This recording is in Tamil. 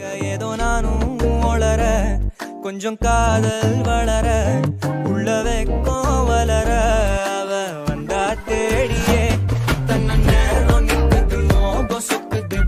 ஏதோ நானும் ஒளர கொஞ்சம் காதல் வளர